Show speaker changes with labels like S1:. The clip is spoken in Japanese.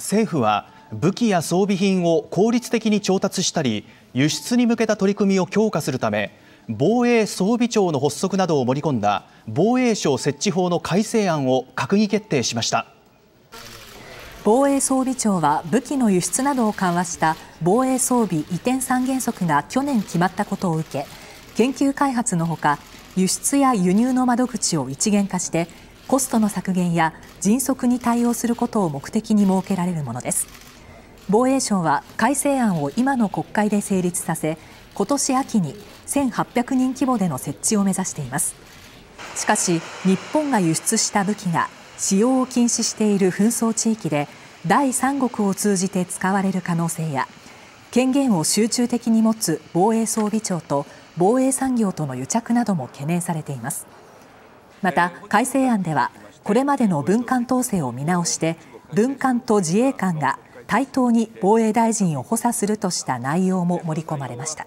S1: 政府は武器や装備品を効率的に調達したり輸出に向けた取り組みを強化するため防衛装備庁の発足などを盛り込んだ防衛省設置法の改正案を閣議決定しました。
S2: 防衛装備庁は武器の輸出などを緩和した防衛装備移転三原則が去年決まったことを受け研究開発のほか輸出や輸入の窓口を一元化してコストの削減や迅速に対応することを目的に設けられるものです。防衛省は改正案を今の国会で成立させ今年秋に1800人規模での設置を目指しています。しかし日本が輸出した武器が使用を禁止している紛争地域で第三国を通じて使われる可能性や権限を集中的に持つ防衛装備庁と防衛産業との癒着なども懸念されています。また改正案ではこれまでの文官統制を見直して文官と自衛官が対等に防衛大臣を補佐するとした内容も盛り込まれました。